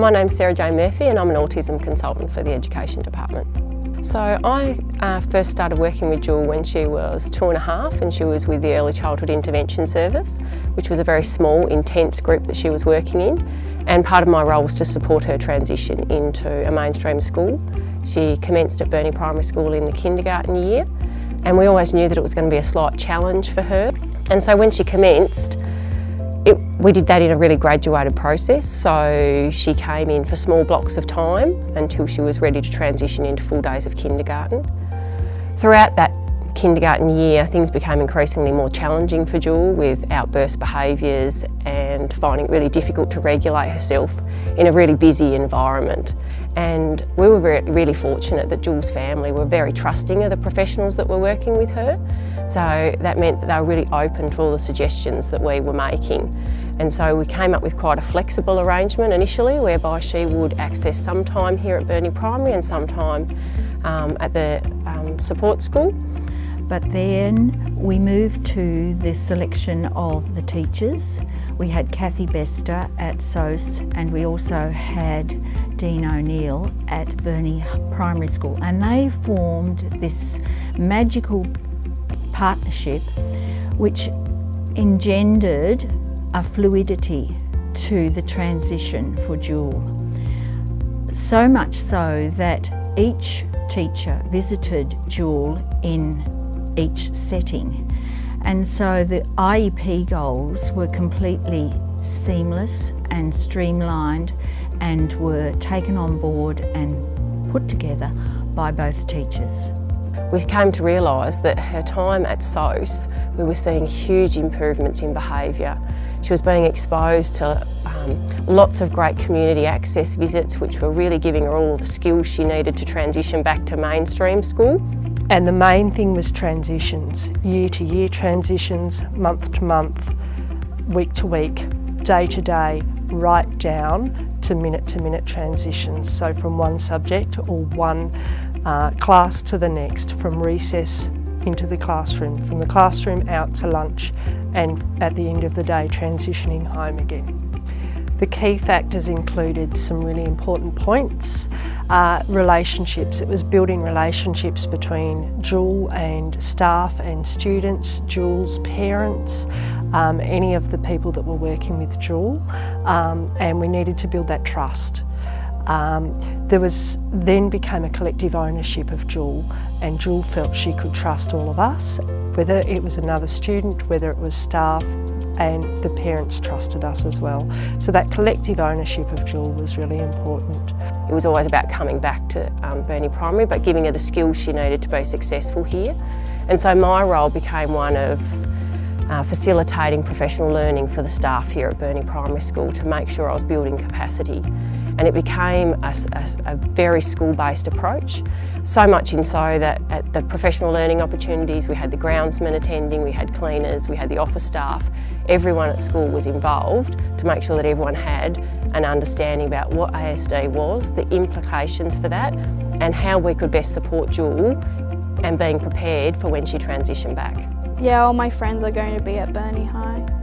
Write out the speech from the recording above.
My name's Sarah Jane Murphy and I'm an autism consultant for the Education Department. So I uh, first started working with Jewel when she was two and a half and she was with the Early Childhood Intervention Service, which was a very small, intense group that she was working in. And part of my role was to support her transition into a mainstream school. She commenced at Burnie Primary School in the kindergarten year and we always knew that it was going to be a slight challenge for her. And so when she commenced, it, we did that in a really graduated process, so she came in for small blocks of time until she was ready to transition into full days of kindergarten. Throughout that kindergarten year, things became increasingly more challenging for Jewel with outburst behaviours and finding it really difficult to regulate herself in a really busy environment. And we were really fortunate that Jewel's family were very trusting of the professionals that were working with her. So that meant that they were really open to all the suggestions that we were making. And so we came up with quite a flexible arrangement initially whereby she would access some time here at Burnie Primary and some time um, at the um, support school. But then we moved to the selection of the teachers. We had Kathy Bester at SOS and we also had Dean O'Neill at Burnie Primary School and they formed this magical partnership which engendered a fluidity to the transition for Jewel. So much so that each teacher visited Jewel in each setting. And so the IEP goals were completely seamless and streamlined and were taken on board and put together by both teachers. We came to realise that her time at SOS, we were seeing huge improvements in behaviour. She was being exposed to um, lots of great community access visits which were really giving her all the skills she needed to transition back to mainstream school. And the main thing was transitions, year to year transitions, month to month, week to week, day to day, right down to minute to minute transitions. So from one subject or one uh, class to the next, from recess into the classroom, from the classroom out to lunch, and at the end of the day, transitioning home again. The key factors included some really important points. Uh, relationships, it was building relationships between Jewel and staff and students, Jewel's parents, um, any of the people that were working with Jewel, um, and we needed to build that trust. Um, there was then became a collective ownership of Jewel and Jewel felt she could trust all of us, whether it was another student, whether it was staff, and the parents trusted us as well. So that collective ownership of Jewel was really important. It was always about coming back to um, Burnie Primary but giving her the skills she needed to be successful here. And so my role became one of uh, facilitating professional learning for the staff here at Burnie Primary School to make sure I was building capacity and it became a, a, a very school-based approach. So much in so that at the professional learning opportunities we had the groundsmen attending, we had cleaners, we had the office staff. Everyone at school was involved to make sure that everyone had an understanding about what ASD was, the implications for that and how we could best support Jewel and being prepared for when she transitioned back. Yeah, all my friends are going to be at Burnie High.